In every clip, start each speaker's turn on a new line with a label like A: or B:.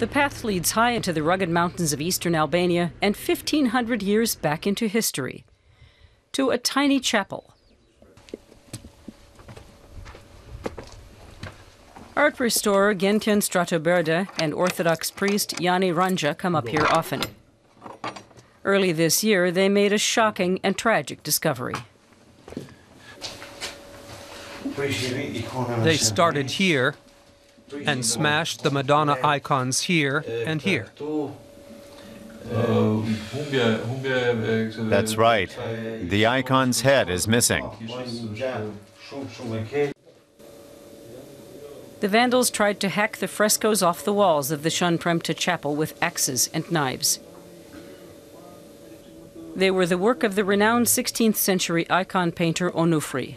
A: The path leads high into the rugged mountains of eastern Albania and 1,500 years back into history to a tiny chapel. Art restorer Gentian Stratoberde and Orthodox priest Yanni Ranja come up here often. Early this year, they made a shocking and tragic discovery.
B: They started here and smashed the Madonna icons here and here.
C: That's right. The icon's head is missing.
A: The Vandals tried to hack the frescoes off the walls of the Shunpremta chapel with axes and knives. They were the work of the renowned 16th century icon painter Onufri.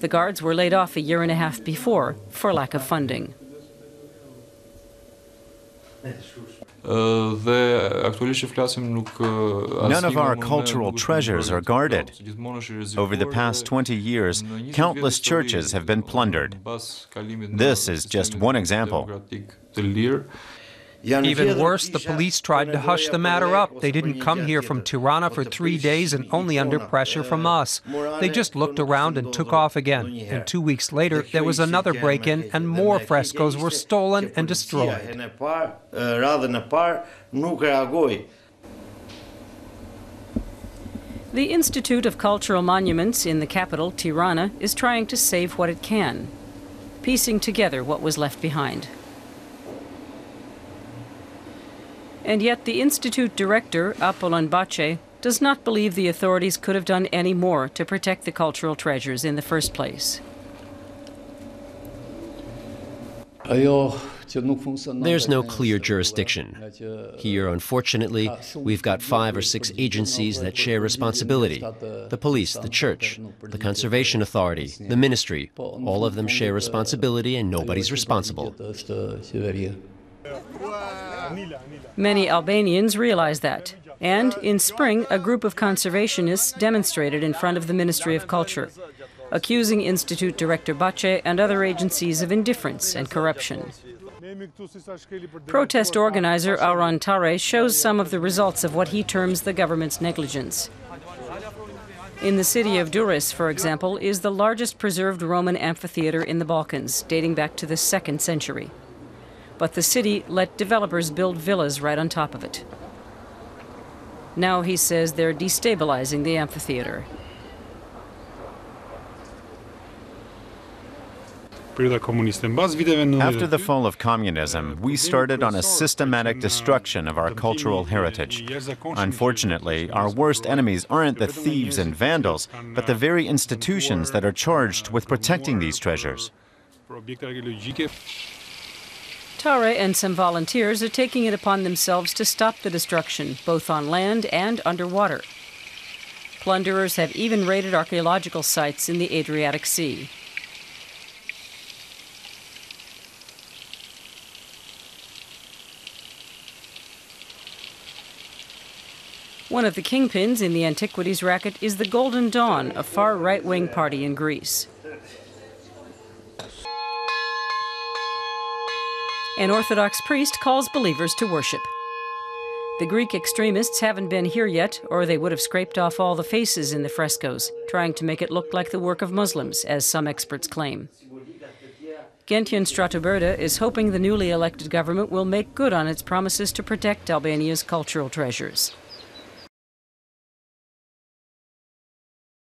A: The guards were laid off a year and a half before for lack of funding.
C: None of our cultural treasures are guarded. Over the past 20 years, countless churches have been plundered. This is just one example.
B: Even worse, the police tried to hush the matter up. They didn't come here from Tirana for three days and only under pressure from us. They just looked around and took off again. And two weeks later, there was another break in, and more frescoes were stolen and destroyed.
A: The Institute of Cultural Monuments in the capital, Tirana, is trying to save what it can, piecing together what was left behind. And yet the Institute director, Apollon Bache, does not believe the authorities could have done any more to protect the cultural treasures in the first place.
D: There's no clear jurisdiction. Here, unfortunately, we've got five or six agencies that share responsibility the police, the church, the conservation authority, the ministry. All of them share responsibility, and nobody's responsible.
A: Many Albanians realize that. And in spring, a group of conservationists demonstrated in front of the Ministry of Culture, accusing Institute Director Bace and other agencies of indifference and corruption. Protest organizer Auron Tare shows some of the results of what he terms the government's negligence. In the city of Durrës, for example, is the largest preserved Roman amphitheater in the Balkans, dating back to the second century but the city let developers build villas right on top of it. Now he says they're destabilizing the amphitheater.
C: After the fall of communism, we started on a systematic destruction of our cultural heritage. Unfortunately, our worst enemies aren't the thieves and vandals, but the very institutions that are charged with protecting these treasures.
A: Tare and some volunteers are taking it upon themselves to stop the destruction, both on land and underwater. Plunderers have even raided archaeological sites in the Adriatic Sea. One of the kingpins in the antiquities racket is the Golden Dawn, a far right wing party in Greece. An Orthodox priest calls believers to worship. The Greek extremists haven't been here yet, or they would have scraped off all the faces in the frescoes, trying to make it look like the work of Muslims, as some experts claim. Gentian Stratoberde is hoping the newly elected government will make good on its promises to protect Albania's cultural treasures.